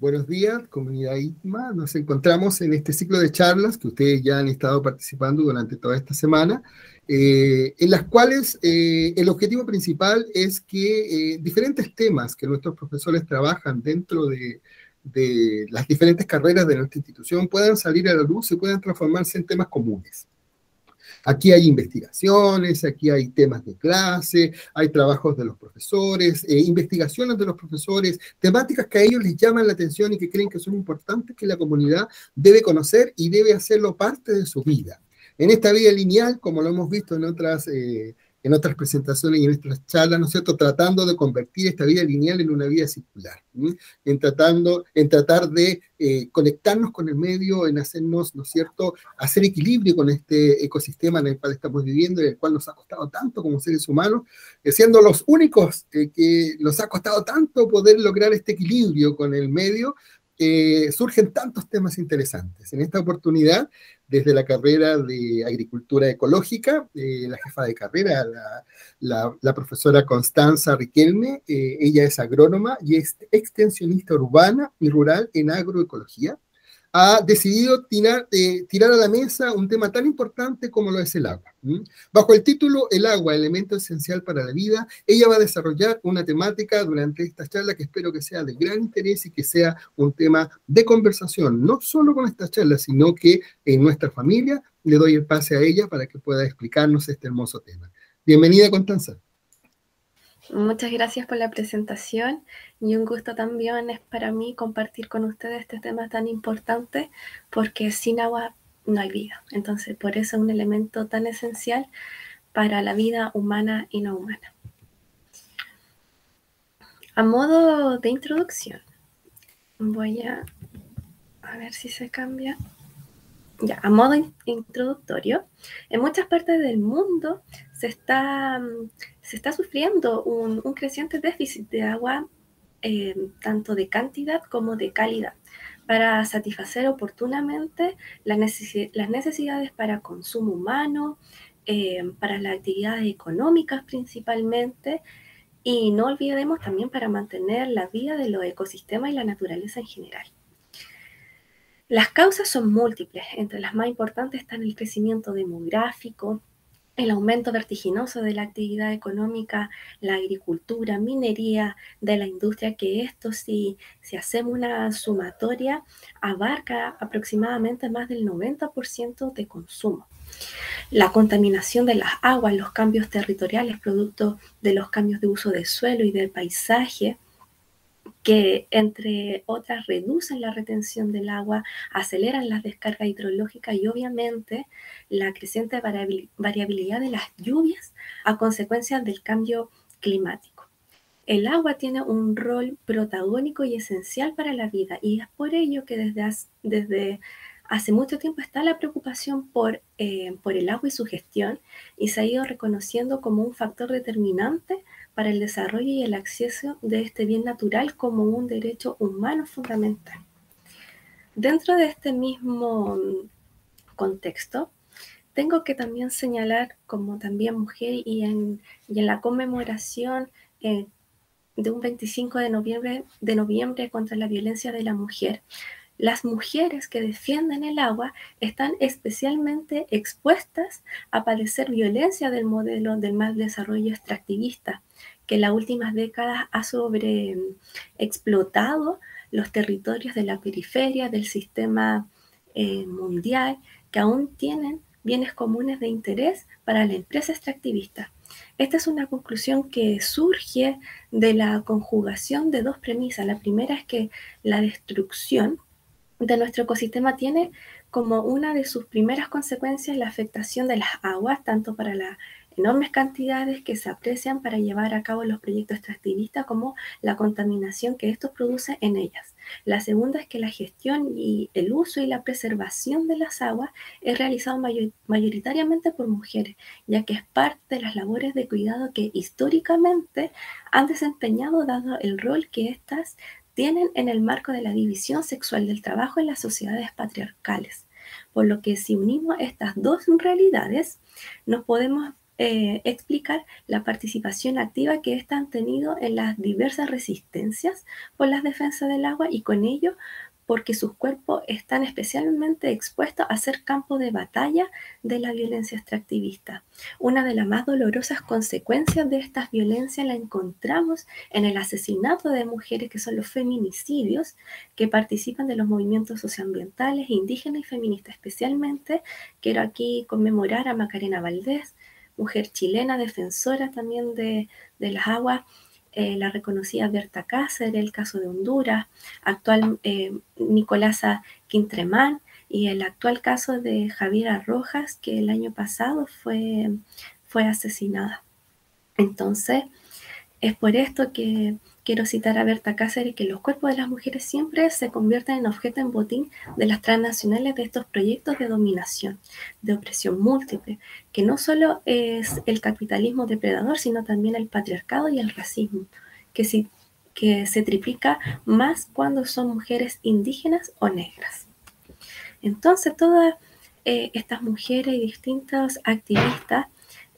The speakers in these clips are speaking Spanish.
Buenos días, comunidad ITMA. Nos encontramos en este ciclo de charlas que ustedes ya han estado participando durante toda esta semana, eh, en las cuales eh, el objetivo principal es que eh, diferentes temas que nuestros profesores trabajan dentro de, de las diferentes carreras de nuestra institución puedan salir a la luz y puedan transformarse en temas comunes. Aquí hay investigaciones, aquí hay temas de clase, hay trabajos de los profesores, eh, investigaciones de los profesores, temáticas que a ellos les llaman la atención y que creen que son importantes que la comunidad debe conocer y debe hacerlo parte de su vida. En esta vida lineal, como lo hemos visto en otras... Eh, en otras presentaciones y en nuestras charlas, ¿no es cierto?, tratando de convertir esta vida lineal en una vida circular, en, tratando, en tratar de eh, conectarnos con el medio, en hacernos, ¿no es cierto?, hacer equilibrio con este ecosistema en el cual estamos viviendo y el cual nos ha costado tanto como seres humanos, eh, siendo los únicos eh, que nos ha costado tanto poder lograr este equilibrio con el medio, surgen tantos temas interesantes. En esta oportunidad desde la carrera de agricultura ecológica, eh, la jefa de carrera, la, profesora Constanza Riquelme, eh, ella es agrónoma y es extensionista urbana y rural en agroecología ha decidido tirar, eh, tirar a la mesa un tema tan importante como lo es el agua. Bajo el título El agua, elemento esencial para la vida, ella va a desarrollar una temática durante esta charla que espero que sea de gran interés y que sea un tema de conversación, no solo con esta charla, sino que en nuestra familia le doy el pase a ella para que pueda explicarnos este hermoso tema. Bienvenida, Constanza. Muchas gracias por la presentación y un gusto también es para mí compartir con ustedes este tema tan importante porque sin agua no hay vida. Entonces, por eso es un elemento tan esencial para la vida humana y no humana. A modo de introducción, voy a, a ver si se cambia. Ya, a modo introductorio, en muchas partes del mundo se está, se está sufriendo un, creciente déficit de agua, eh, tanto de cantidad como de calidad, para satisfacer oportunamente las, necesidades para consumo humano, eh, para las actividades económicas principalmente, y no olvidemos también para mantener la vida de los ecosistemas y la naturaleza en general. Las causas son múltiples, entre las más importantes están el crecimiento demográfico, el aumento vertiginoso de la actividad económica, la agricultura, minería, de la industria, que esto si, si hacemos una sumatoria abarca aproximadamente más del 90% de consumo. La contaminación de las aguas, los cambios territoriales producto de los cambios de uso de suelo y del paisaje, que entre otras reducen la retención del agua, aceleran las descargas hidrológicas y obviamente la creciente variabilidad de las lluvias a consecuencia del cambio climático. El agua tiene un rol protagónico y esencial para la vida y es por ello que desde, hace mucho tiempo está la preocupación eh, por el agua y su gestión y se ha ido reconociendo como un factor determinante para el desarrollo y el acceso de este bien natural como un derecho humano fundamental. Dentro de este mismo contexto, tengo que también señalar como también mujer y en, la conmemoración eh, de un 25 de noviembre, de noviembre contra la violencia de la mujer, las mujeres que defienden el agua están especialmente expuestas a padecer violencia del modelo del mal desarrollo extractivista, que en las últimas décadas ha sobreexplotado los territorios de la periferia del sistema eh, mundial que aún tienen bienes comunes de interés para la empresa extractivista. Esta es una conclusión que surge de la conjugación de dos premisas. La primera es que la destrucción de nuestro ecosistema tiene como una de sus primeras consecuencias la afectación de las aguas, tanto para las enormes cantidades que se aprecian para llevar a cabo los proyectos extractivistas, como la contaminación que estos producen en ellas. La segunda es que la gestión y el uso y la preservación de las aguas es realizado mayoritariamente por mujeres, ya que es parte de las labores de cuidado que históricamente han desempeñado dado el rol que éstas tienen en el marco de la división sexual del trabajo en las sociedades patriarcales. Por lo que si unimos estas dos realidades, nos podemos eh, explicar la participación activa que éstas han tenido en las diversas resistencias por las defensas del agua y con ello porque sus cuerpos están especialmente expuestos a ser campo de batalla de la violencia extractivista. Una de las más dolorosas consecuencias de estas violencias la encontramos en el asesinato de mujeres, que son los feminicidios, que participan de los movimientos socioambientales, indígenas y feministas. Especialmente quiero aquí conmemorar a Macarena Valdés, mujer chilena, defensora también de, de las aguas eh, la reconocida Berta Cáceres, el caso de Honduras, actual eh, Nicolasa Quintremán y el actual caso de Javiera Rojas, que el año pasado fue, fue asesinada. Entonces, es por esto que quiero citar a Berta Cáceres que los cuerpos de las mujeres siempre se convierten en objeto en botín de las transnacionales de estos proyectos de dominación, de opresión múltiple, que no solo es el capitalismo depredador, sino también el patriarcado y el racismo, que, se triplica más cuando son mujeres indígenas o negras. Entonces, todas eh, estas mujeres y distintos activistas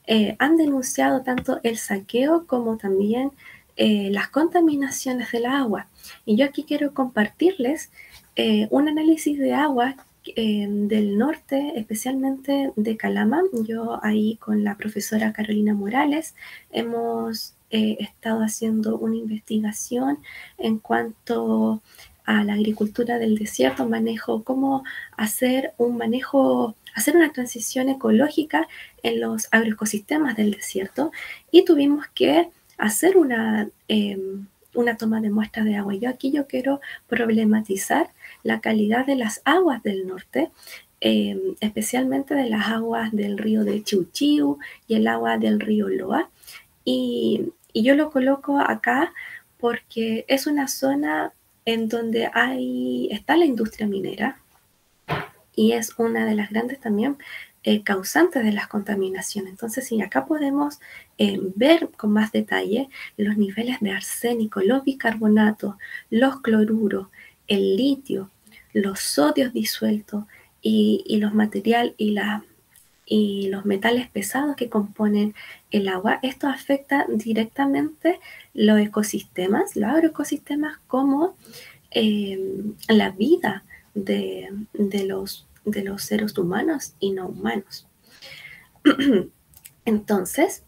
eh, han denunciado tanto el saqueo como también eh, las contaminaciones del agua. Y yo aquí quiero compartirles eh, un análisis de agua del norte, especialmente de Calama. Yo ahí con la profesora Carolina Morales hemos estado haciendo una investigación en cuanto a la agricultura del desierto, manejo, cómo hacer un manejo hacer una transición ecológica en los agroecosistemas del desierto y tuvimos que hacer una, em, una toma de muestras de agua. Yo aquí yo quiero problematizar la calidad de las aguas del norte, em, especialmente de las aguas del río de Chiuchiu y el agua del río Loa. Y, y yo lo coloco acá porque es una zona en donde hay, está la industria minera, y es una de las grandes también eh, causantes de las contaminaciones. Entonces, si acá podemos eh, ver con más detalle los niveles de arsénico, los bicarbonatos, los cloruros, el litio, los sodios disueltos y, los materiales y, y los metales pesados que componen el agua, esto afecta directamente los ecosistemas, los agroecosistemas como eh, la vida de, de, los de los seres humanos y no humanos. Entonces,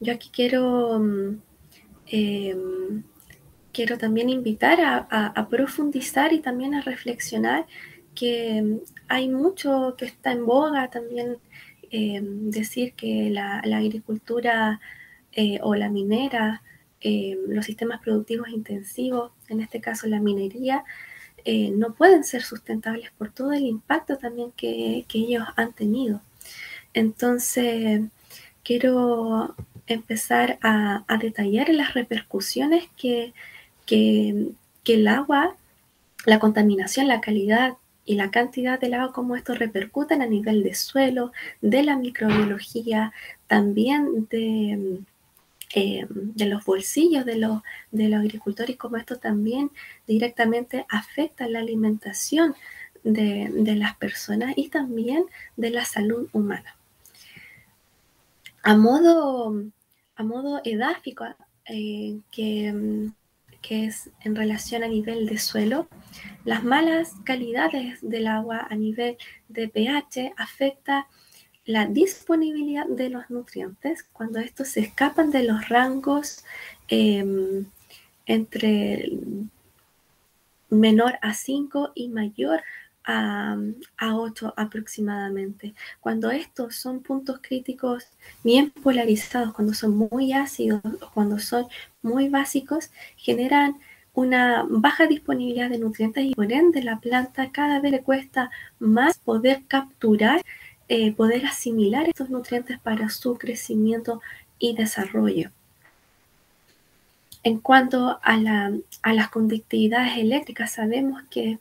yo aquí quiero, mm, em, quiero también invitar a, profundizar y también a reflexionar que mm, hay mucho que está en boga también em, decir que la, agricultura eh, o la minera, em, los sistemas productivos intensivos, en este caso la minería, eh, no pueden ser sustentables por todo el impacto también que, ellos han tenido. Entonces, quiero empezar a, detallar las repercusiones que, que, el agua, la contaminación, la calidad y la cantidad del agua, como esto repercuten a nivel de suelo, de la microbiología, también de eh, de los bolsillos de los, de los agricultores como esto también directamente afecta la alimentación de, las personas y también de la salud humana. A modo, a modo edáfico, eh, que, que es en relación a nivel de suelo, las malas calidades del agua a nivel de pH afecta la disponibilidad de los nutrientes cuando estos se escapan de los rangos em, entre menor a 5 y mayor a, a, 8 aproximadamente. Cuando estos son puntos críticos bien polarizados, cuando son muy ácidos, cuando son muy básicos, generan una baja disponibilidad de nutrientes y por ende la planta cada vez le cuesta más poder capturar eh, poder asimilar estos nutrientes para su crecimiento y desarrollo. En cuanto a, las conductividades eléctricas, sabemos que,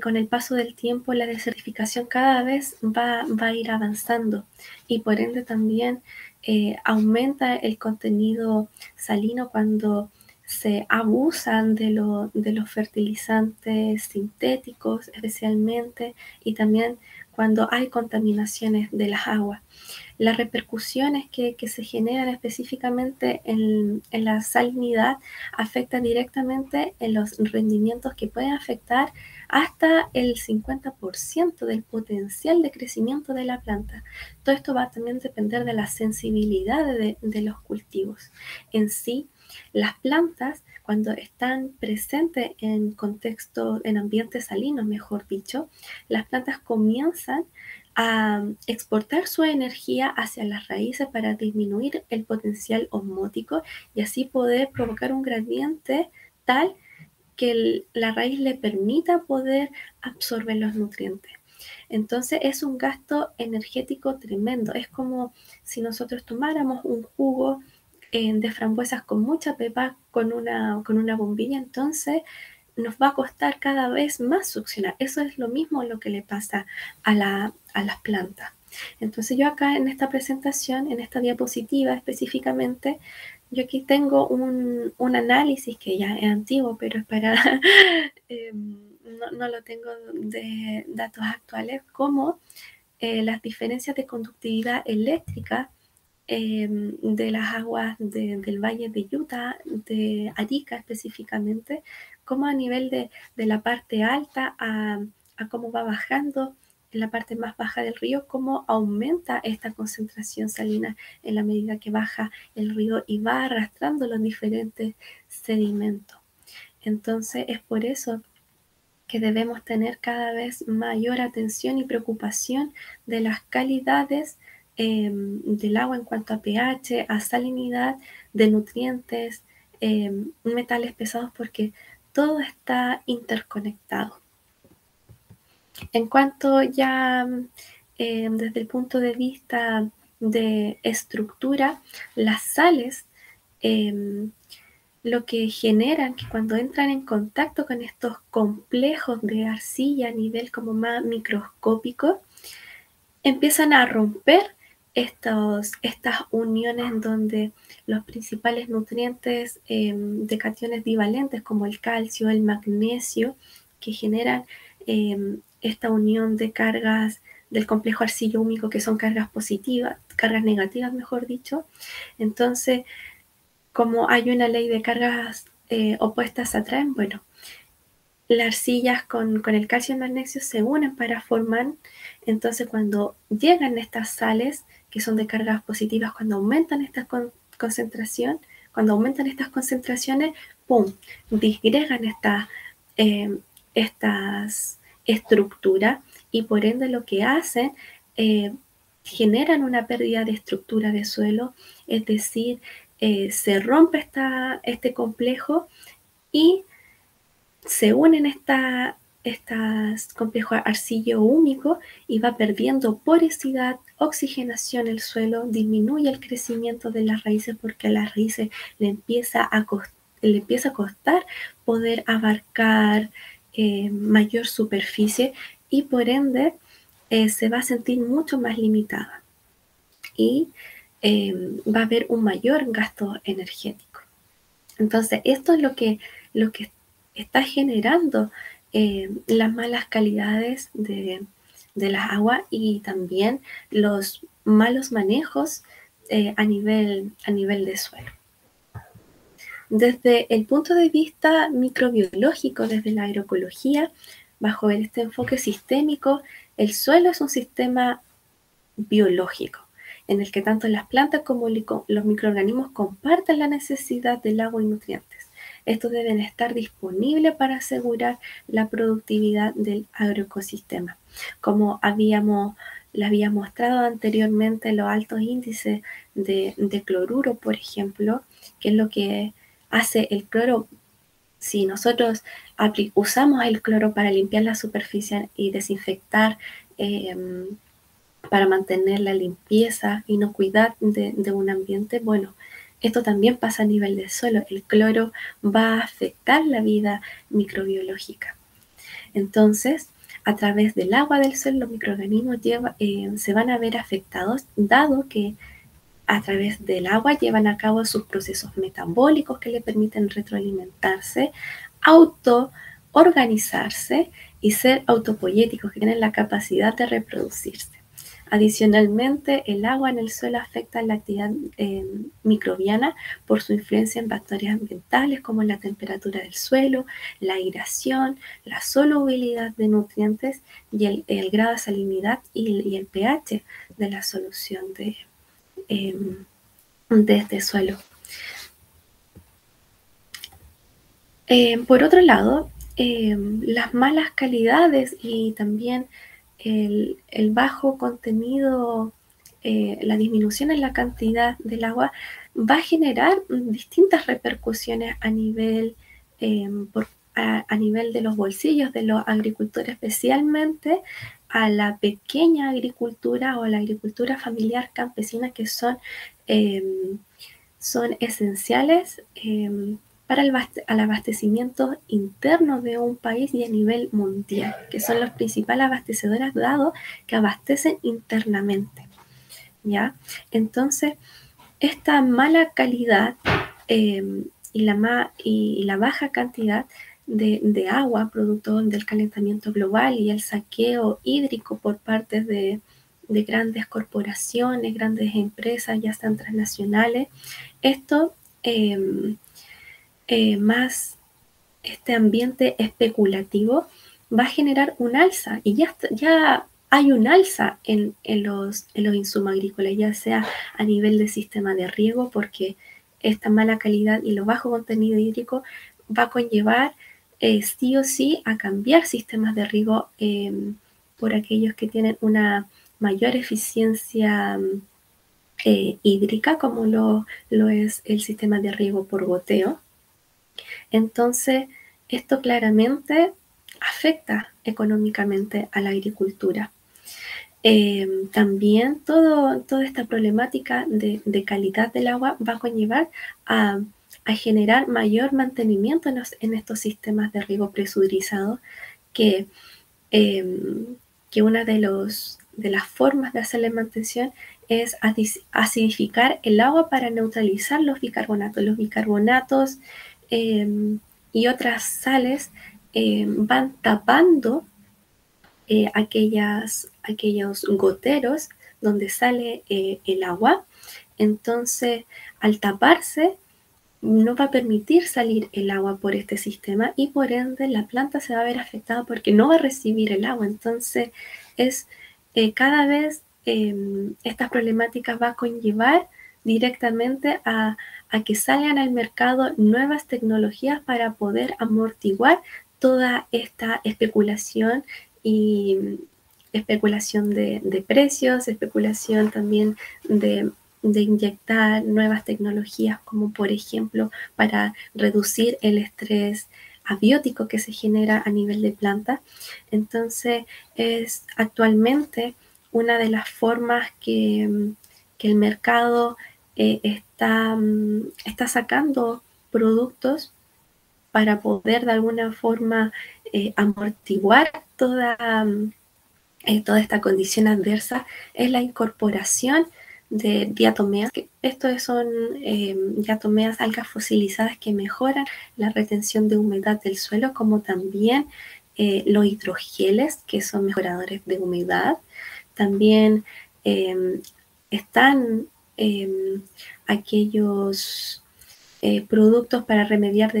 con el paso del tiempo la desertificación cada vez va, a ir avanzando y por ende también eh, aumenta el contenido salino cuando se abusan de, de los fertilizantes sintéticos especialmente y también cuando hay contaminaciones de las aguas. Las repercusiones que, se generan específicamente en, la salinidad afectan directamente en los rendimientos que pueden afectar hasta el 50% del potencial de crecimiento de la planta. Todo esto va a también depender de la sensibilidad de, de los cultivos. En sí, las plantas, cuando están presentes en contexto, en ambientes salinos, mejor dicho, las plantas comienzan a exportar su energía hacia las raíces para disminuir el potencial osmótico y así poder provocar un gradiente tal que la raíz le permita poder absorber los nutrientes. Entonces es un gasto energético tremendo. Es como si nosotros tomáramos un jugo de frambuesas con mucha pepa con una, con una bombilla. Entonces nos va a costar cada vez más succionar. Eso es lo mismo lo que le pasa a, la, a las plantas. Entonces yo acá en esta presentación, en esta diapositiva específicamente, yo aquí tengo un, un análisis que ya es antiguo, pero es para, em, no, no, lo tengo de datos actuales, como eh, las diferencias de conductividad eléctrica em, de las aguas del valle de Utah, de Arica específicamente, como a nivel de, la parte alta a, cómo va bajando en la parte más baja del río, cómo aumenta esta concentración salina en la medida que baja el río y va arrastrando los diferentes sedimentos. Entonces es por eso que debemos tener cada vez mayor atención y preocupación de las calidades em, del agua en cuanto a pH, a salinidad, de nutrientes, em, metales pesados, porque todo está interconectado. En cuanto ya eh, desde el punto de vista de estructura, las sales em, lo que generan que cuando entran en contacto con estos complejos de arcilla a nivel como más microscópico, empiezan a romper estos, estas uniones donde los principales nutrientes em, de cationes divalentes como el calcio, el magnesio, que generan em, esta unión de cargas del complejo arcillo húmico que son cargas positivas, cargas negativas mejor dicho. Entonces, como hay una ley de cargas eh, opuestas atraen, bueno, las arcillas con, con el calcio y el magnesio se unen para formar, entonces cuando llegan estas sales, que son de cargas positivas, cuando aumentan esta concentración, cuando aumentan estas concentraciones, ¡pum!, disgregan esta, eh, estas estructuras y por ende lo que hacen, eh, generan una pérdida de estructura de suelo, es decir, eh, se rompe esta, este complejo y se unen esta, estas complejos arcillo húmico y va perdiendo porosidad, oxigenación el suelo, disminuye el crecimiento de las raíces porque a las raíces le empieza a, le empieza a costar poder abarcar eh, mayor superficie y por ende eh, se va a sentir mucho más limitada y em, va a haber un mayor gasto energético. Entonces, esto es lo que, lo que está generando eh, las malas calidades de, las aguas y también los malos manejos eh, a, nivel, a nivel de suelo. Desde el punto de vista microbiológico, desde la agroecología, bajo este enfoque sistémico, el suelo es un sistema biológico en el que tanto las plantas como los microorganismos comparten la necesidad del agua y nutrientes. Estos deben estar disponibles para asegurar la productividad del agroecosistema. Como habíamos, les había mostrado anteriormente los altos índices de, cloruro, por ejemplo, que es lo que hace el cloro si nosotros usamos el cloro para limpiar la superficie y desinfectar, em, para mantener la limpieza, y inocuidad de, de un ambiente, bueno, esto también pasa a nivel del suelo. El cloro va a afectar la vida microbiológica. Entonces, a través del agua del suelo, los microorganismos eh, se van a ver afectados, dado que a través del agua llevan a cabo sus procesos metabólicos que le permiten retroalimentarse, autoorganizarse y ser autopoyéticos, que tienen la capacidad de reproducirse. Adicionalmente, el agua en el suelo afecta la actividad eh, microbiana por su influencia en factores ambientales como la temperatura del suelo, la aireación, la solubilidad de nutrientes y el, grado de salinidad y, el pH de la solución de, de este suelo. Em, por otro lado, las malas calidades y también el, bajo contenido, eh, la disminución en la cantidad del agua va a generar distintas repercusiones a nivel, em, a, nivel de los bolsillos de los agricultores, especialmente a la pequeña agricultura o la agricultura familiar campesina que son, em, son esenciales em, el, abastecimiento interno de un país y a nivel mundial, que son los principales abastecedores dado que abastecen internamente. ¿ya? Entonces, esta mala calidad em, y, la y, la baja cantidad de, agua producto del calentamiento global y el saqueo hídrico por parte de, grandes corporaciones, grandes empresas, ya sean transnacionales, esto em, eh, más este ambiente especulativo va a generar un alza y ya, ya hay un alza en, los, en los insumos agrícolas, ya sea a nivel de sistema de riego, porque esta mala calidad y lo bajo contenido hídrico va a conllevar eh, sí o sí a cambiar sistemas de riego em, por aquellos que tienen una mayor eficiencia eh, hídrica, como lo, lo es el sistema de riego por goteo. Entonces, esto claramente afecta económicamente a la agricultura. Eh, también toda esta problemática de, calidad del agua va a conllevar a, generar mayor mantenimiento en, estos sistemas de riego presurizado, que, em, que una de, los, de las formas de hacer la mantención es acidificar el agua para neutralizar los bicarbonatos. Los bicarbonatos Em, y otras sales em, van tapando eh, aquellas, aquellos goteros donde sale eh, el agua. Entonces, al taparse, no va a permitir salir el agua por este sistema y por ende la planta se va a ver afectada porque no va a recibir el agua. Entonces, es eh, cada vez em, estas problemáticas va a conllevar directamente a, que salgan al mercado nuevas tecnologías para poder amortiguar toda esta especulación y especulación de, precios, especulación también de, inyectar nuevas tecnologías como por ejemplo para reducir el estrés abiótico que se genera a nivel de planta. Entonces es actualmente una de las formas que, que el mercado eh, está, mm, está sacando productos para poder de alguna forma eh, amortiguar toda, mm, eh, toda esta condición adversa es la incorporación de diatomeas. Estos son diatomeas algas fosilizadas que mejoran la retención de humedad del suelo, como también los hidrogeles, que son mejoradores de humedad. También están Em, aquellos eh, productos para remediar,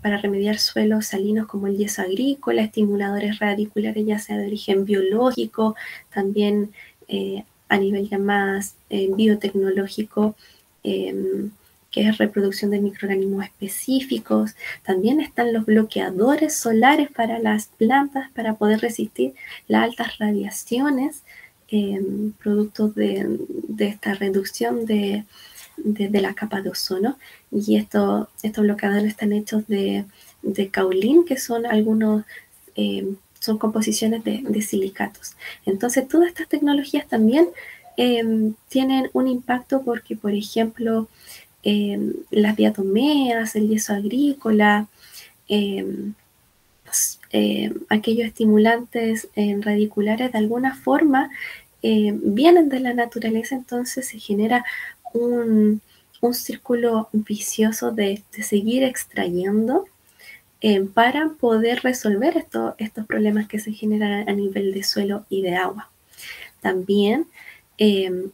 para remediar suelos salinos como el yeso agrícola, estimuladores radiculares ya sea de origen biológico, también eh, a nivel ya más eh, biotecnológico, em, que es reproducción de microorganismos específicos. También están los bloqueadores solares para las plantas para poder resistir las altas radiaciones Em, productos de, esta reducción de, la capa de ozono. Y esto, estos bloqueadores están hechos de, de caulín, que son algunos, em, son composiciones de, silicatos. Entonces, todas estas tecnologías también em, tienen un impacto porque, por ejemplo, las diatomeas, el yeso agrícola, aquellos estimulantes radiculares de alguna forma eh, vienen de la naturaleza, entonces se genera un, círculo vicioso de, seguir extrayendo para poder resolver estos problemas que se generan a nivel de suelo y de agua. También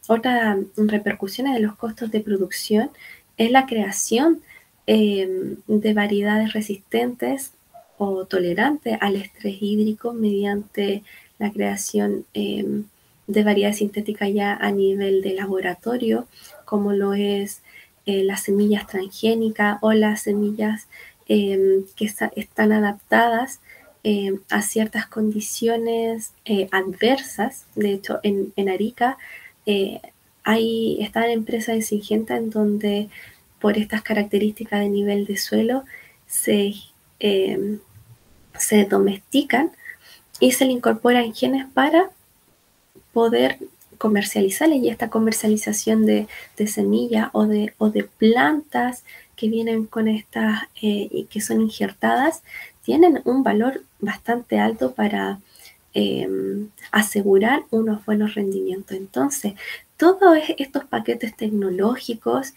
otra repercusión de los costos de producción es la creación de variedades resistentes o tolerantes al estrés hídrico mediante la creación de variedades sintéticas ya a nivel de laboratorio, como lo es eh, las semillas transgénicas o las semillas em, que están adaptadas em, a ciertas condiciones eh, adversas. De hecho, en, Arica eh, hay, está la empresa de Singenta en donde por estas características de nivel de suelo se, em, se domestican y se le incorporan genes para poder comercializarles y esta comercialización de, semillas o de, o de plantas que vienen con estas eh, y que son injertadas tienen un valor bastante alto para em, asegurar unos buenos rendimientos. Entonces, todos estos paquetes tecnológicos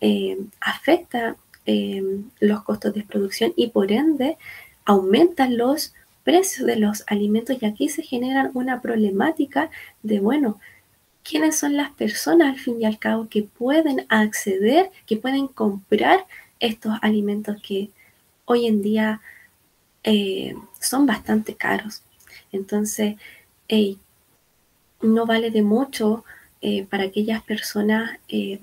em, afectan em, los costos de producción y por ende aumentan los precios de los alimentos y aquí se genera una problemática de, bueno, quiénes son las personas al fin y al cabo que pueden acceder, que pueden comprar estos alimentos que hoy en día eh, son bastante caros. Entonces, no vale de mucho eh, para aquellas personas eh,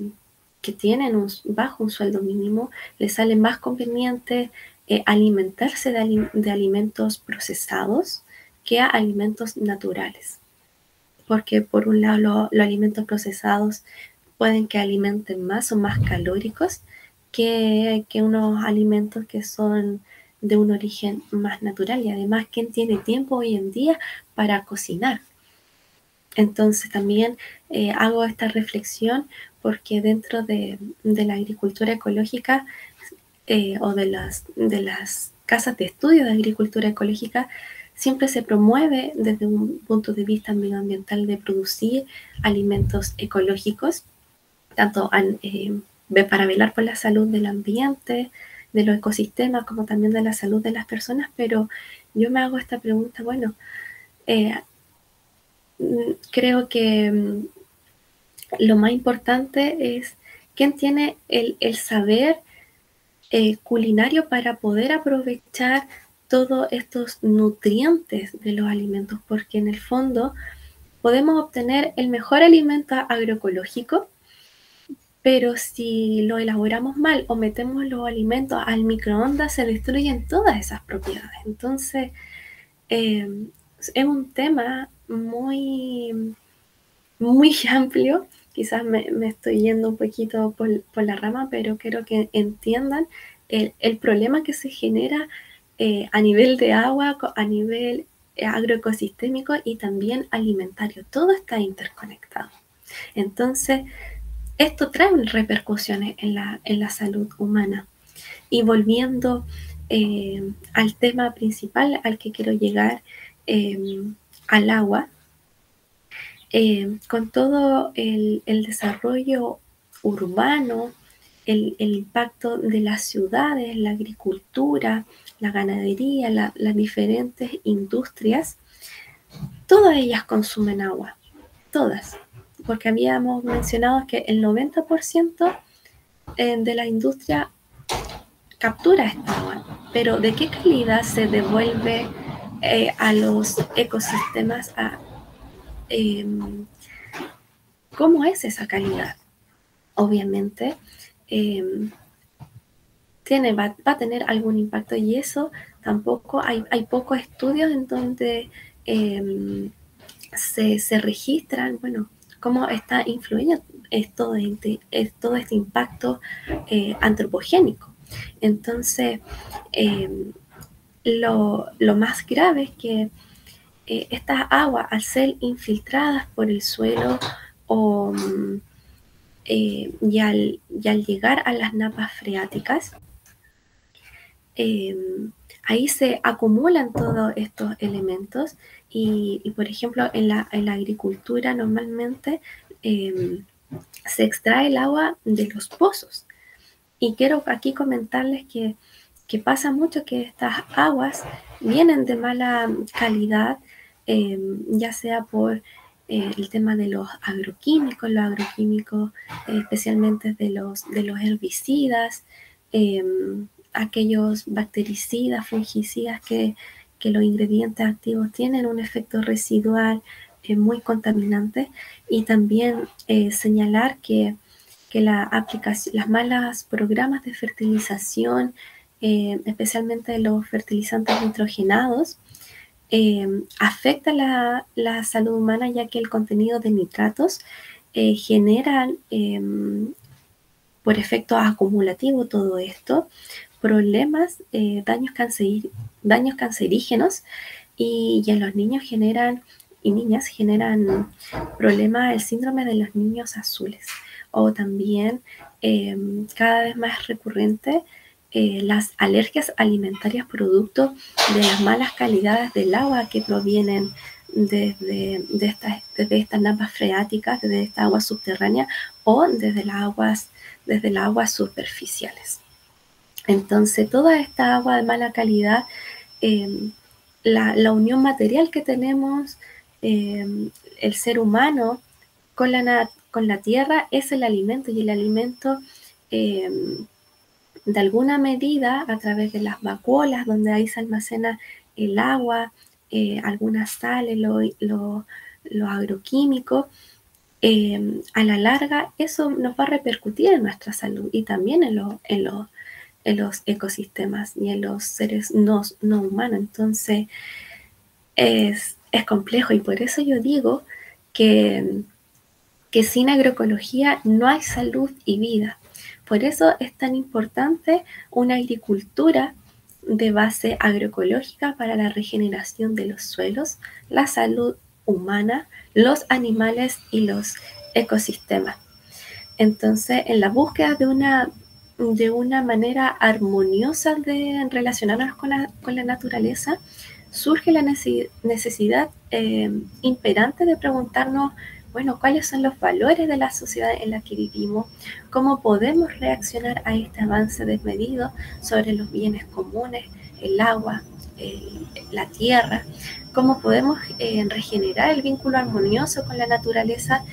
que tienen un, bajo un sueldo mínimo, les sale más conveniente alimentarse de, de alimentos procesados que a alimentos naturales porque por un lado los alimentos procesados pueden que alimenten más o más calóricos que, unos alimentos que son de un origen más natural y además quién tiene tiempo hoy en día para cocinar. Entonces también eh, hago esta reflexión porque dentro de, la agricultura ecológica eh, o de las, de las casas de estudio de agricultura ecológica siempre se promueve desde un punto de vista medioambiental de producir alimentos ecológicos, tanto eh, para velar por la salud del ambiente, de los ecosistemas, como también de la salud de las personas, pero yo me hago esta pregunta, bueno, eh, creo que mm, lo más importante es quién tiene el, saber eh, culinario para poder aprovechar todos estos nutrientes de los alimentos, porque en el fondo podemos obtener el mejor alimento agroecológico, pero si lo elaboramos mal o metemos los alimentos al microondas, se destruyen todas esas propiedades. Entonces, eh, es un tema muy, muy amplio. Quizás me, estoy yendo un poquito por, la rama, pero quiero que entiendan el, problema que se genera eh, a nivel de agua, a nivel eh, agroecosistémico y también alimentario. Todo está interconectado. Entonces, esto trae repercusiones en la, en la salud humana. Y volviendo eh, al tema principal al que quiero llegar, al agua, con todo el, desarrollo urbano, el, el, impacto de las ciudades, la agricultura, la ganadería, las diferentes industrias, todas ellas consumen agua, todas, porque habíamos mencionado que el 90% eh, de la industria captura esta agua, pero ¿de qué calidad se devuelve eh, a los ecosistemas? Em, ¿Cómo es esa calidad? Obviamente, em, tiene, va, a tener algún impacto y eso tampoco hay, hay pocos estudios en donde em, se, registran, bueno, cómo está influyendo todo este, todo este impacto eh, antropogénico. Entonces, em, lo, más grave es que eh, estas aguas, al ser infiltradas por el suelo o, eh, y, al, y, al, llegar a las napas freáticas, Em, ahí se acumulan todos estos elementos y, por ejemplo, en la, agricultura normalmente em, se extrae el agua de los pozos. Y quiero aquí comentarles que que pasa mucho que estas aguas vienen de mala calidad, em, ya sea por eh, el tema de los agroquímicos, los agroquímicos eh, especialmente de los, de los herbicidas, em, aquellos bactericidas, fungicidas que, que, los ingredientes activos tienen un efecto residual eh, muy contaminante. Y también señalar que, que la aplicación, las malas programas de fertilización, especialmente los fertilizantes nitrogenados, eh, afecta la, la, salud humana ya que el contenido de nitratos eh, genera em, por efecto acumulativo todo esto problemas, eh, daños, daños cancerígenos y, en los niños generan y niñas generan problemas el síndrome de los niños azules o también em, cada vez más recurrente eh, las alergias alimentarias producto de las malas calidades del agua que provienen desde, de estas, desde estas napas freáticas, desde esta agua subterránea o desde las aguas, desde superficiales. Entonces, toda esta agua de mala calidad, em, la, unión material que tenemos, em, el ser humano con la, con la tierra es el alimento y el alimento de alguna medida a través de las vacuolas, donde ahí se almacena el agua, eh, algunas sales, lo, lo, agroquímico, eh, a la larga eso nos va a repercutir en nuestra salud y también en, en, en los ecosistemas y en los seres no, no humanos. Entonces es, es, complejo y por eso yo digo que, que sin agroecología no hay salud y vida. Por eso es tan importante una agricultura de base agroecológica para la regeneración de los suelos, la salud humana, los animales y los ecosistemas. Entonces, en la búsqueda de una, de una manera armoniosa de relacionarnos con la, naturaleza, surge la necesidad eh, imperante de preguntarnos bueno, cuáles son los valores de la sociedad en la que vivimos, cómo podemos reaccionar a este avance desmedido sobre los bienes comunes, el agua, la tierra, cómo podemos eh, regenerar el vínculo armonioso con la naturaleza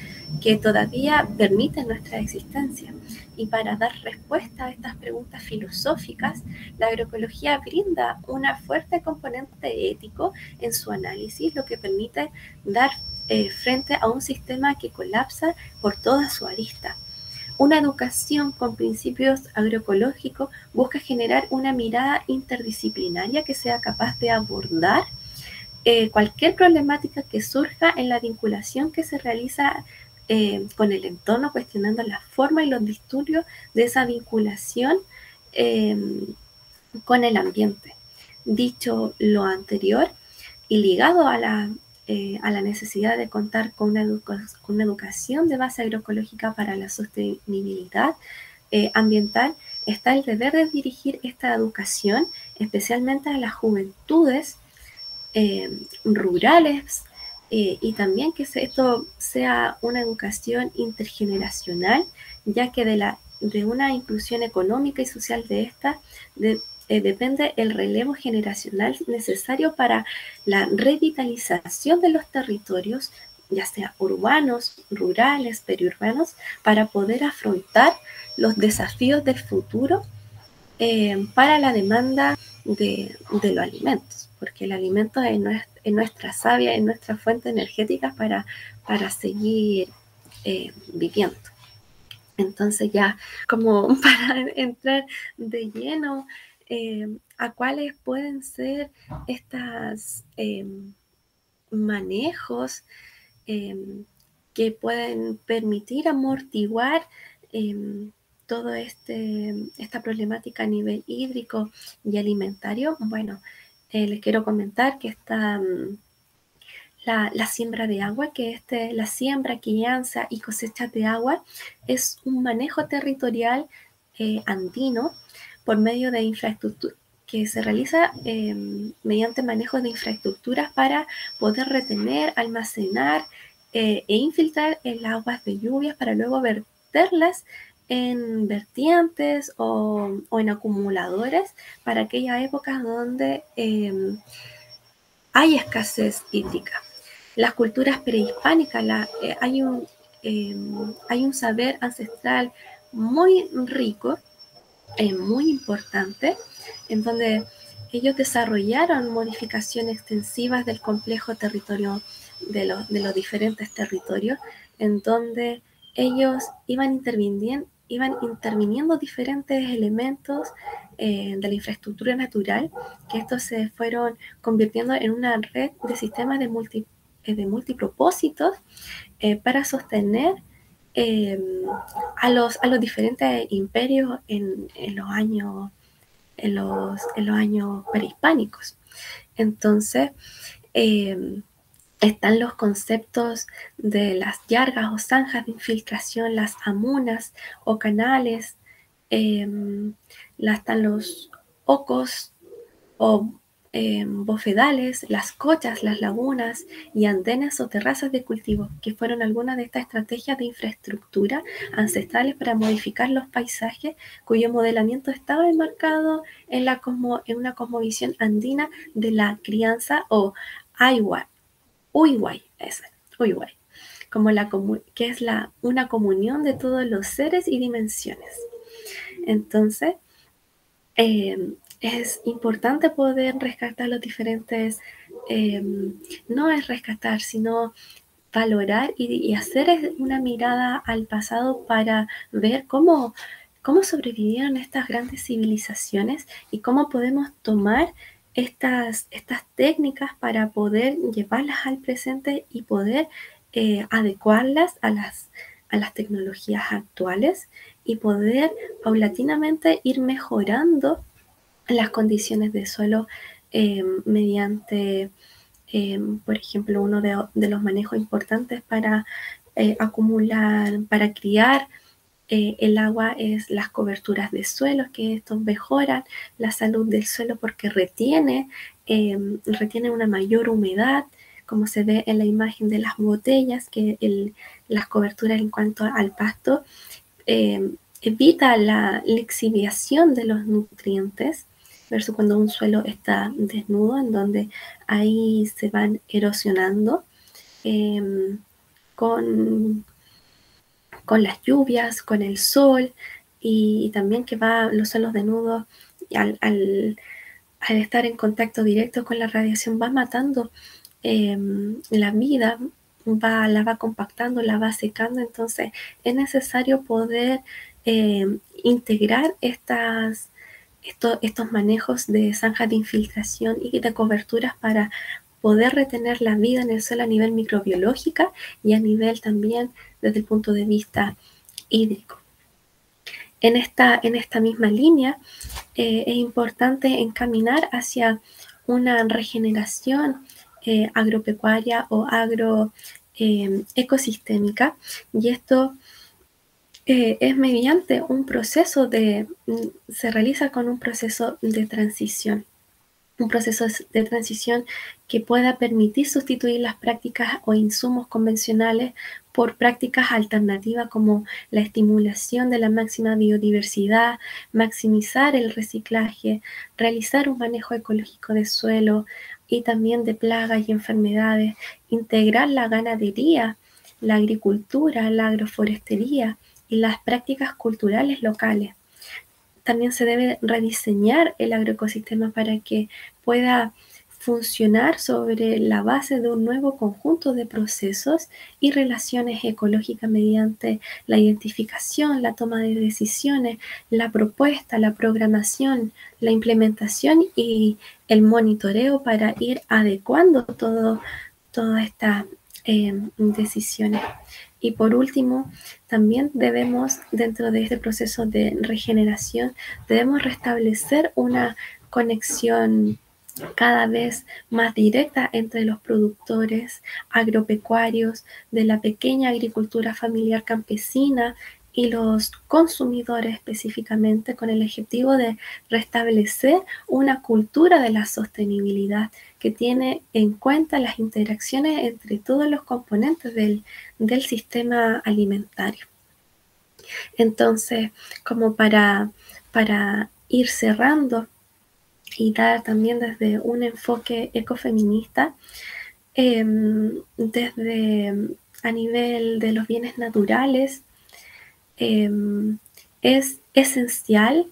que todavía permite nuestra existencia. Y para dar respuesta a estas preguntas filosóficas, la agroecología brinda una fuerte componente ético en su análisis, lo que permite dar eh, frente a un sistema que colapsa por toda su arista. Una educación con principios agroecológicos busca generar una mirada interdisciplinaria que sea capaz de abordar eh, cualquier problemática que surja en la vinculación que se realiza eh, con el entorno, cuestionando la forma y los disturbios de esa vinculación con el ambiente. Dicho lo anterior y ligado a la eh, a la necesidad de contar con una, una, educación de base agroecológica para la sostenibilidad eh, ambiental, está el deber de dirigir esta educación especialmente a las juventudes eh, y también que esto sea una educación intergeneracional, ya que de, la, de una inclusión económica y social de esta de, eh, depende el relevo generacional necesario para la revitalización de los territorios, ya sea urbanos, rurales, periurbanos, para poder afrontar los desafíos del futuro eh, para la demanda de, los alimentos, porque el alimento es nuestra, savia, es nuestra fuente energética para, para seguir eh, viviendo. Entonces ya como para entrar de lleno eh, a cuáles pueden ser estos em, manejos que pueden permitir amortiguar toda este, esta problemática a nivel hídrico y alimentario. Bueno, eh, les quiero comentar que está mm, la, siembra de agua, que este, la siembra, crianza y cosecha de agua es un manejo territorial eh, andino por medio de infraestructura que se realiza em, mediante manejo de infraestructuras para poder retener, almacenar eh, e infiltrar el aguas de lluvias para luego verterlas en vertientes o, en acumuladores para aquellas épocas donde em, hay escasez hídrica. Las culturas prehispánicas, eh, hay, un, em, hay un saber ancestral muy rico, eh, muy importante, en donde ellos desarrollaron modificaciones extensivas del complejo territorio de, los diferentes territorios, en donde ellos iban interviniendo, iban interviniendo diferentes elementos eh, de la infraestructura natural, que estos se fueron convirtiendo en una red de sistemas de, multi, eh, de multipropósitos eh, para sostener a, los, a los diferentes imperios en, en los años en los, en los años prehispánicos. Entonces, están los conceptos de las yargas o zanjas de infiltración, las amunas o canales, em, están los ocos o em, bofedales, las cochas, las lagunas y andenes o terrazas de cultivo, que fueron algunas de estas estrategias de infraestructura ancestrales para modificar los paisajes, cuyo modelamiento estaba enmarcado en, la en una cosmovisión andina de la crianza o Aiwa, Uiwai, esa, Uiwai, como la que es la, una comunión de todos los seres y dimensiones. Entonces, em, es importante poder rescatar los diferentes, em, no es rescatar, sino valorar y, hacer una mirada al pasado para ver cómo, cómo sobrevivieron estas grandes civilizaciones y cómo podemos tomar estas, estas técnicas para poder llevarlas al presente y poder eh, adecuarlas a las, a las tecnologías actuales y poder paulatinamente ir mejorando las condiciones de suelo em, mediante, em, por ejemplo, uno de, de, los manejos importantes para eh, acumular, para criar eh, el agua es las coberturas de suelo, que esto mejora la salud del suelo porque retiene, em, retiene una mayor humedad, como se ve en la imagen de las botellas, que las coberturas en cuanto al pasto em, evita la lixiviación de los nutrientes versus cuando un suelo está desnudo, en donde ahí se van erosionando em, con con las lluvias, con el sol y, también que va los suelos desnudos al, al, estar en contacto directo con la radiación va matando em, la vida, va, la va compactando, la va secando, entonces es necesario poder em, integrar estas, estos, estos manejos de zanjas de infiltración y de coberturas para poder retener la vida en el suelo a nivel microbiológica y a nivel también desde el punto de vista hídrico. En esta, en esta misma línea eh, es importante encaminar hacia una regeneración eh, agropecuaria o agroecosistémica eh, y esto es mediante un proceso de, se realiza con un proceso de transición un proceso de transición que pueda permitir sustituir las prácticas o insumos convencionales por prácticas alternativas como la estimulación de la máxima biodiversidad, maximizar el reciclaje, realizar un manejo ecológico de suelo y también de plagas y enfermedades, integrar la ganadería, la agricultura, la agroforestería y las prácticas culturales locales también se debe rediseñar el agroecosistema para que pueda funcionar sobre la base de un nuevo conjunto de procesos y relaciones ecológicas mediante la identificación, la toma de decisiones, la propuesta, la programación, la implementación y el monitoreo para ir adecuando todas estas eh, decisiones. Y por último, también debemos, dentro de este proceso de regeneración, debemos restablecer una conexión cada vez más directa entre los productores agropecuarios de la pequeña agricultura familiar campesina y los consumidores específicamente con el objetivo de restablecer una cultura de la sostenibilidad que tiene en cuenta las interacciones entre todos los componentes del, sistema alimentario. Entonces, como para, para ir cerrando y dar también desde un enfoque ecofeminista, em, desde a nivel de los bienes naturales, em, es esencial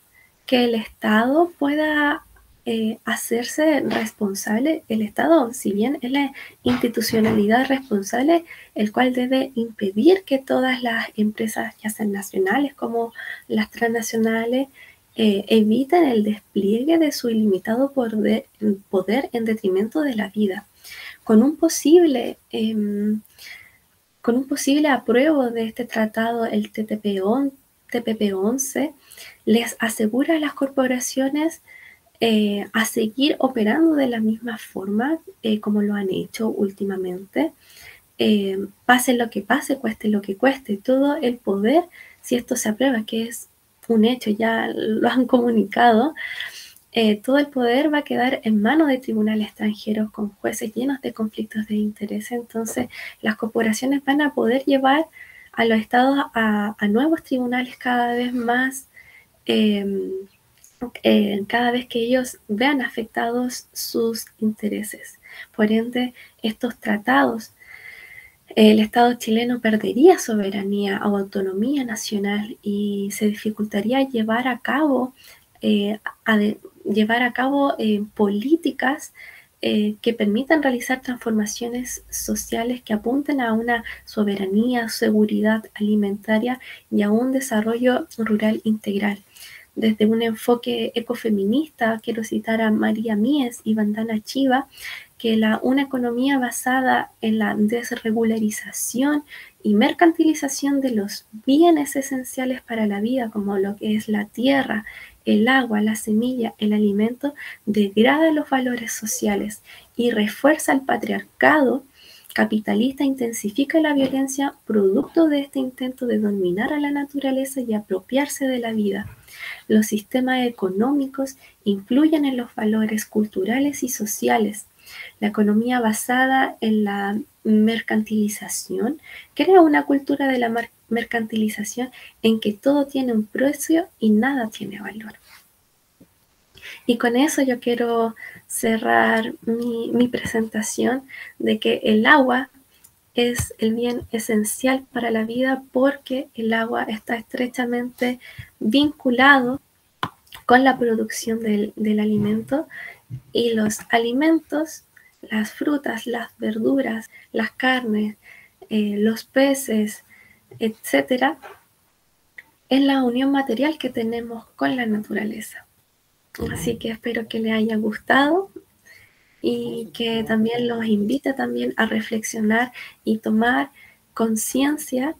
que el Estado pueda eh, hacerse responsable, el Estado, si bien es la institucionalidad responsable, el cual debe impedir que todas las empresas, ya sean nacionales como las transnacionales, eh, eviten el despliegue de su ilimitado poder, poder, en detrimento de la vida. Con un posible... Em, con un posible apruebo de este tratado, el TPP-11, les asegura a las corporaciones eh, a seguir operando de la misma forma eh, como lo han hecho últimamente. Eh, pase lo que pase, cueste lo que cueste, todo el poder, si esto se aprueba, que es un hecho, ya lo han comunicado, todo el poder va a quedar en manos de tribunales extranjeros con jueces llenos de conflictos de interés. Entonces, las corporaciones van a poder llevar a los estados a, nuevos tribunales cada vez más eh, cada vez que ellos vean afectados sus intereses. Por ende, estos tratados, el Estado chileno perdería soberanía o autonomía nacional y se dificultaría llevar a cabo, eh, llevar a cabo eh, políticas que permitan realizar transformaciones sociales que apunten a una soberanía, seguridad alimentaria y a un desarrollo rural integral. Desde un enfoque ecofeminista, quiero citar a María Mies y Vandana Chiva, que una economía basada en la desregularización y mercantilización de los bienes esenciales para la vida, como lo que es la tierra, el agua, la semilla, el alimento, degrada los valores sociales y refuerza el patriarcado capitalista intensifica la violencia producto de este intento de dominar a la naturaleza y apropiarse de la vida. Los sistemas económicos influyen en los valores culturales y sociales. La economía basada en la mercantilización crea una cultura de la mercantilización en que todo tiene un precio y nada tiene valor. Y con eso yo quiero cerrar mi, presentación de que el agua es el bien esencial para la vida porque el agua está estrechamente vinculado con la producción del, del alimento y los alimentos, las frutas, las verduras, las carnes, eh, los peces, etcétera, es la unión material que tenemos con la naturaleza. Así que espero que le haya gustado y que también los invite también a reflexionar y tomar conciencia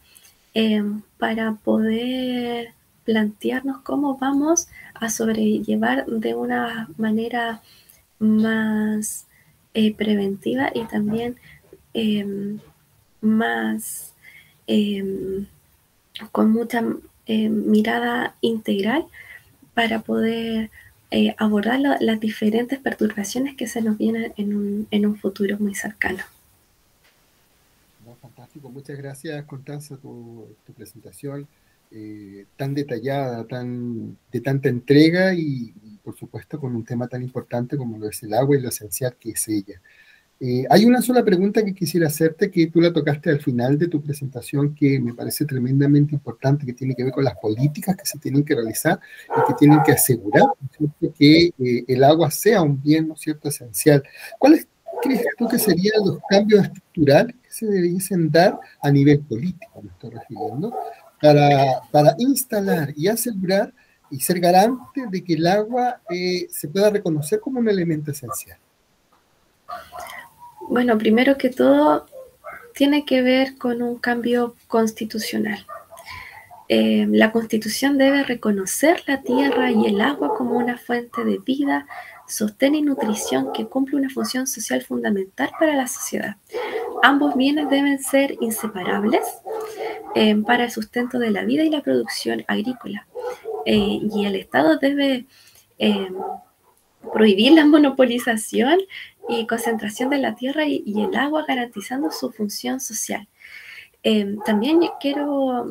eh, para poder plantearnos cómo vamos a sobrellevar de una manera más eh, preventiva y también em, más em, con mucha em, mirada integral para poder eh, abordar las diferentes perturbaciones que se nos vienen en un, en un futuro muy cercano. fantástico, muchas gracias Constanza por tu presentación eh, tan detallada, tan, de tanta entrega y, por supuesto con un tema tan importante como lo es el agua y lo esencial que es ella. Eh, hay una sola pregunta que quisiera hacerte, que tú la tocaste al final de tu presentación, que me parece tremendamente importante, que tiene que ver con las políticas que se tienen que realizar y que tienen que asegurar que eh, el agua sea un bien ¿no cierto? esencial. ¿Cuáles crees tú que serían los cambios estructurales que se debiesen dar a nivel político, me estoy refiriendo, para, para instalar y asegurar y ser garante de que el agua eh, se pueda reconocer como un elemento esencial? Bueno, primero que todo, tiene que ver con un cambio constitucional. Eh, la constitución debe reconocer la tierra y el agua como una fuente de vida, sostén y nutrición que cumple una función social fundamental para la sociedad. Ambos bienes deben ser inseparables eh, para el sustento de la vida y la producción agrícola. Eh, y el Estado debe prohibir la monopolización y concentración de la tierra y, el agua, garantizando su función social. Em, también quiero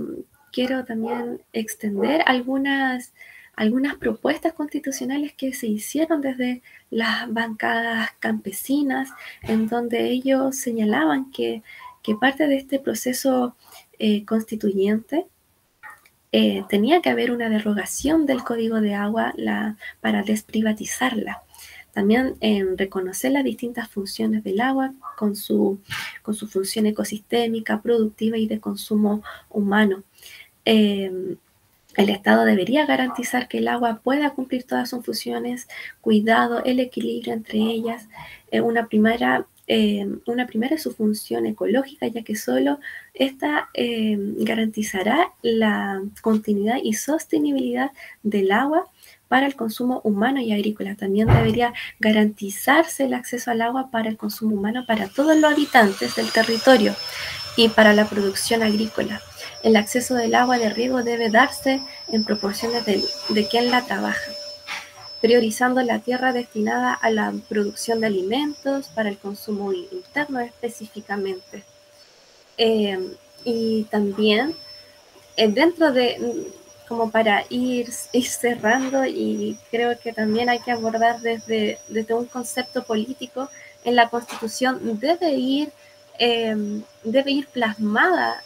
quiero también extender algunas, algunas propuestas constitucionales que se hicieron desde las bancadas campesinas, en donde ellos señalaban que, parte de este proceso eh, constituyente eh, tenía que haber una derogación del código de agua para desprivatizarla. También en reconocer las distintas funciones del agua con su, con su función ecosistémica, productiva y de consumo humano. Em, el Estado debería garantizar que el agua pueda cumplir todas sus funciones, cuidado, el equilibrio entre ellas. Eh, una primera em, una primera es su función ecológica, ya que solo esta em, garantizará la continuidad y sostenibilidad del agua para el consumo humano y agrícola. También debería garantizarse el acceso al agua para el consumo humano para todos los habitantes del territorio y para la producción agrícola. El acceso del agua de riego debe darse en proporciones de, de quien la trabaja, priorizando la tierra destinada a la producción de alimentos para el consumo interno específicamente. Eh, y también eh, dentro de, como para ir, cerrando y creo que también hay que abordar desde, desde un concepto político en la constitución debe ir, em, debe ir plasmada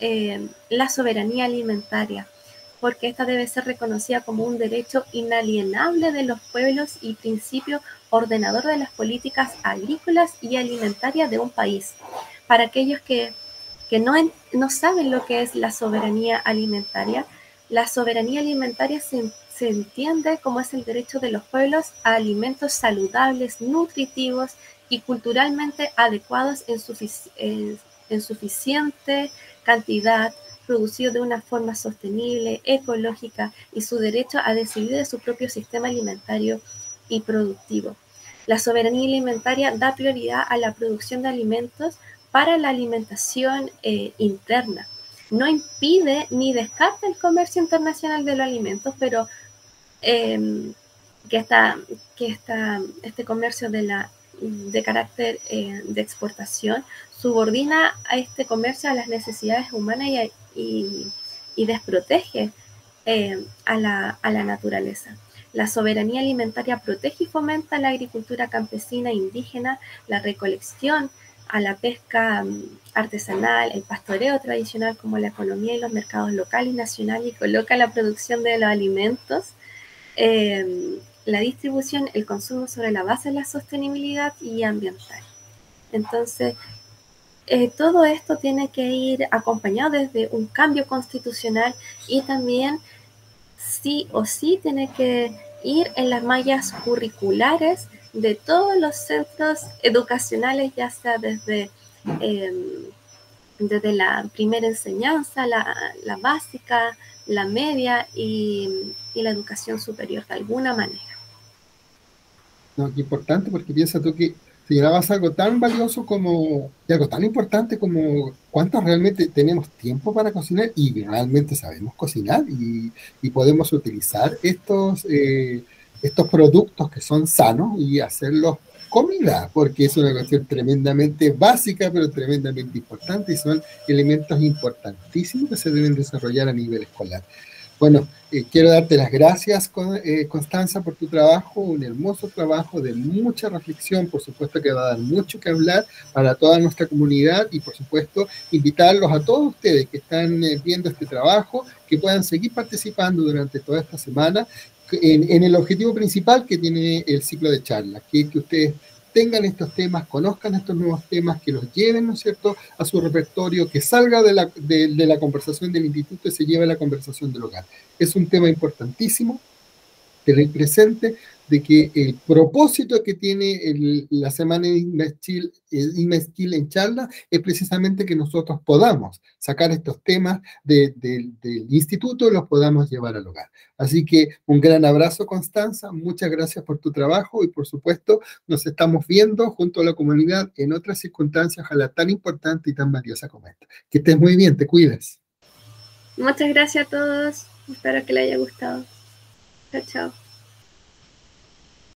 em, la soberanía alimentaria, porque esta debe ser reconocida como un derecho inalienable de los pueblos y principio ordenador de las políticas agrícolas y alimentarias de un país. Para aquellos que, que no, no saben lo que es la soberanía alimentaria, la soberanía alimentaria se, entiende como es el derecho de los pueblos a alimentos saludables, nutritivos y culturalmente adecuados en suficiente cantidad, producido de una forma sostenible, ecológica y su derecho a decidir de su propio sistema alimentario y productivo. La soberanía alimentaria da prioridad a la producción de alimentos para la alimentación eh, interna, no impide ni descarta el comercio internacional de los alimentos, pero em, que, que este comercio de, la, de carácter eh, de exportación subordina a este comercio a las necesidades humanas y, desprotege em, a, la, a la naturaleza. La soberanía alimentaria protege y fomenta la agricultura campesina indígena, la recolección, a la pesca mm, artesanal, el pastoreo tradicional como la economía y los mercados locales y nacionales y coloca la producción de los alimentos, em, la distribución, el consumo sobre la base de la sostenibilidad y ambiental. Entonces, eh, todo esto tiene que ir acompañado desde un cambio constitucional y también sí o sí tiene que ir en las mallas curriculares de todos los centros educacionales, ya sea desde, em, desde la primera enseñanza, la, básica, la media y, la educación superior, de alguna manera. No, qué importante, porque piensa tú que señalabas algo tan valioso como, algo tan importante como cuántos realmente tenemos tiempo para cocinar y realmente sabemos cocinar y, y podemos utilizar estos... Eh, estos productos que son sanos y hacerlos comida, porque es una cuestión tremendamente básica, pero tremendamente importante y son elementos importantísimos que se deben desarrollar a nivel escolar. Bueno, eh, quiero darte las gracias, eh, Constanza, por tu trabajo, un hermoso trabajo de mucha reflexión, por supuesto que va a dar mucho que hablar para toda nuestra comunidad y por supuesto invitarlos a todos ustedes que están eh, viendo este trabajo, que puedan seguir participando durante toda esta semana en, el objetivo principal que tiene el ciclo de charlas, que es que ustedes tengan estos temas, conozcan estos nuevos temas, que los lleven, ¿no es cierto?, a su repertorio, que salga de la, de, la conversación del instituto y se lleve a la conversación del hogar. Es un tema importantísimo, tener presente de que el propósito que tiene la semana IMESKIL en charla es precisamente que nosotros podamos sacar estos temas del instituto y los podamos llevar al hogar. Así que un gran abrazo, Constanza, muchas gracias por tu trabajo y por supuesto nos estamos viendo junto a la comunidad en otras circunstancias, ojalá tan importante y tan valiosa como esta. Que estés muy bien, te cuidas. Muchas gracias a todos, espero que les haya gustado. Chao, chao.